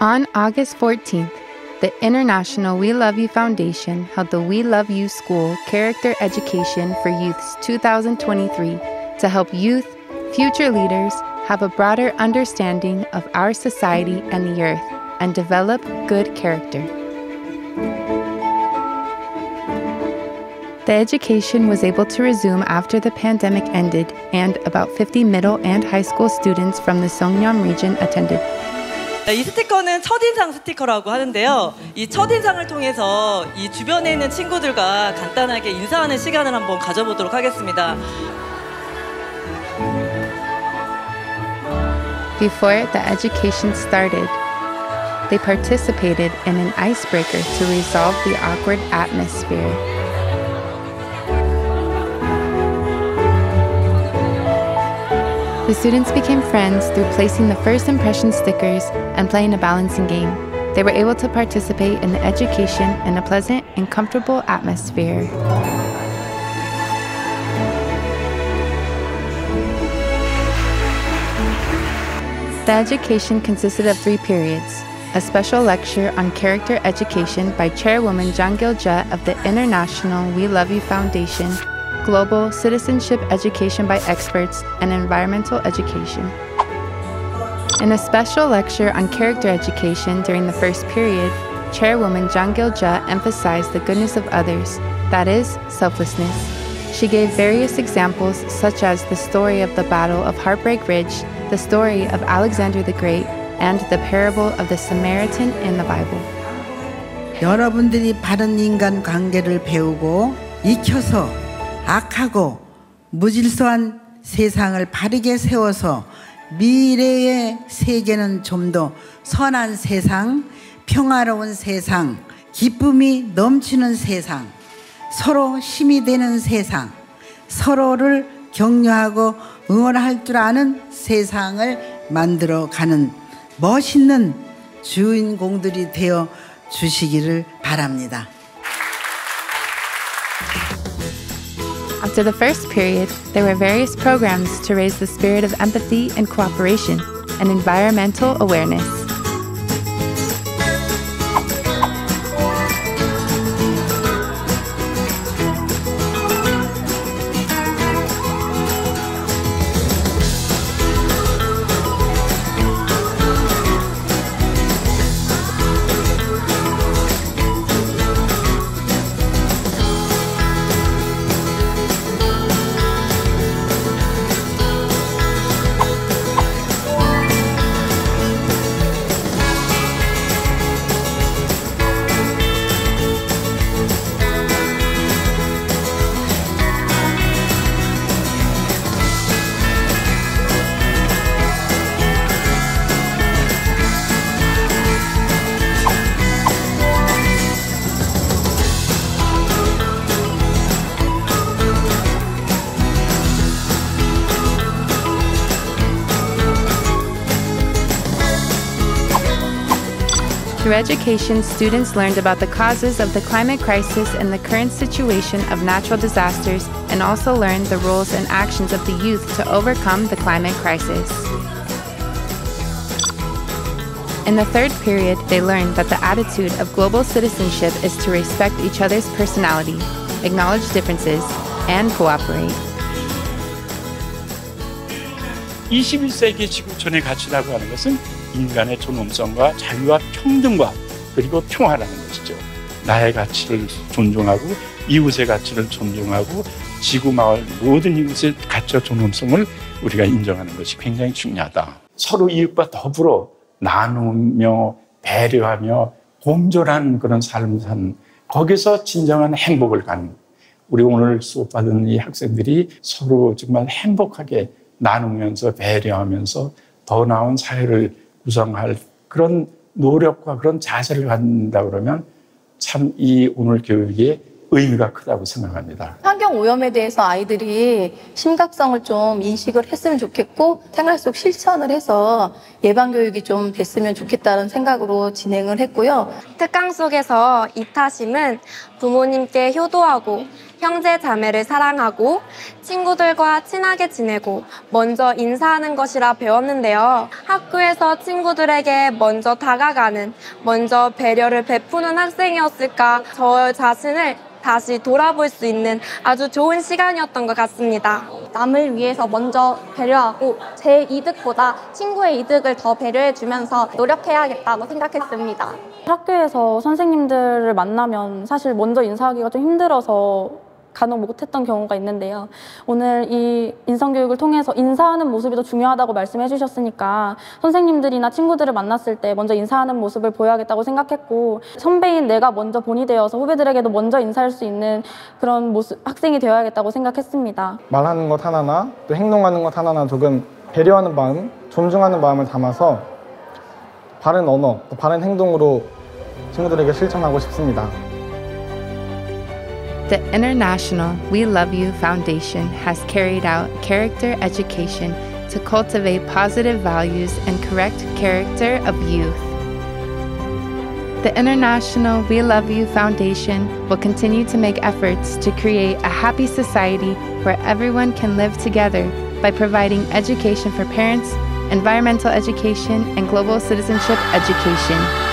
On August 14th, the International WeLoveU Foundation held the WeLoveU School Character Education for Youths 2023 to help youth, future leaders, have a broader understanding of our society and the earth and develop good character. The education was able to resume after the pandemic ended, and about 50 middle and high school students from the Seongnam region attended. 이 스티커는 첫인상 스티커라고 하는데요. 이 첫인상을 통해서 이 주변에 있는 친구들과 간단하게 인사하는 시간을 한번 가져보도록 하겠습니다. Before the education started, they participated in an icebreaker to resolve the awkward atmosphere. The students became friends through placing the first impression stickers and playing a balancing game. They were able to participate in the education in a pleasant and comfortable atmosphere. The education consisted of three periods a special lecture on character education by Chairwoman Zahng Gil-jah of the International WeLoveU Foundation, global citizenship education by experts, and environmental education. In a special lecture on character education during the first period, Chairwoman Zahng Gil-jah emphasized the goodness of others, that is, selflessness. She gave various examples, such as the story of the Battle of Heartbreak Ridge, the story of Alexander the Great, and the parable of the Samaritan in the Bible. 여러분들이 바른 인간 관계를 배우고 익혀서 악하고 무질서한 세상을 바르게 세워서 미래의 세계는 좀 더 선한 세상, 평화로운 세상, 기쁨이 넘치는 세상, 서로 힘이 되는 세상, 서로를 격려하고 응원할 줄 아는 세상을 만들어 가는 멋있는 주인공들이 되어 주시기를 바랍니다. After the first period, there were various programs to raise the spirit of empathy and cooperation and environmental awareness. Through education, students learned about the causes of the climate crisis and the current situation of natural disasters, and also learned the roles and actions of the youth to overcome the climate crisis. In the third period, they learned that the attitude of global citizenship is to respect each other's personality, acknowledge differences, and cooperate. 21세기 지구촌의 가치라고 하는 것은 인간의 존엄성과 자유와 평등과 그리고 평화라는 것이죠. 나의 가치를 존중하고 이웃의 가치를 존중하고 지구 마을 모든 이웃의 가치와 존엄성을 우리가 인정하는 것이 굉장히 중요하다. 서로 이웃과 더불어 나누며 배려하며 공존한 그런 삶을 사는 거기서 진정한 행복을 갖는 우리 오늘 수업받은 이 학생들이 서로 정말 행복하게 나누면서 배려하면서 더 나은 사회를 구성할 그런 노력과 그런 자세를 갖는다 그러면 참 이 오늘 교육의 의미가 크다고 생각합니다. 친환경 오염에 대해서 아이들이 심각성을 좀 인식을 했으면 좋겠고 생활 속 실천을 해서 예방 교육이 좀 됐으면 좋겠다는 생각으로 진행을 했고요. 특강 속에서 이타심은 부모님께 효도하고 형제 자매를 사랑하고 친구들과 친하게 지내고 먼저 인사하는 것이라 배웠는데요. 학교에서 친구들에게 먼저 다가가는, 먼저 배려를 베푸는 학생이었을까 저 자신을 다시 돌아볼 수 있는 아주 좋은 시간이었던 것 같습니다. 남을 위해서 먼저 배려하고 제 이득보다 친구의 이득을 더 배려해 주면서 노력해야겠다고 생각했습니다. 학교에서 선생님들을 만나면 사실 먼저 인사하기가 좀 힘들어서 간혹 못했던 경우가 있는데요. 오늘 이 인성교육을 통해서 인사하는 모습이 더 중요하다고 말씀해 주셨으니까 선생님들이나 친구들을 만났을 때 먼저 인사하는 모습을 보여야겠다고 생각했고 선배인 내가 먼저 본이 되어서 후배들에게도 먼저 인사할 수 있는 그런 모습, 학생이 되어야겠다고 생각했습니다. 말하는 것 하나나 또 행동하는 것 하나나 조금 배려하는 마음, 존중하는 마음을 담아서 바른 언어, 또 바른 행동으로 친구들에게 실천하고 싶습니다. The International WeLoveU Foundation has carried out character education to cultivate positive values and correct character of youth. The International WeLoveU Foundation will continue to make efforts to create a happy society where everyone can live together by providing education for parents, environmental education, and global citizenship education.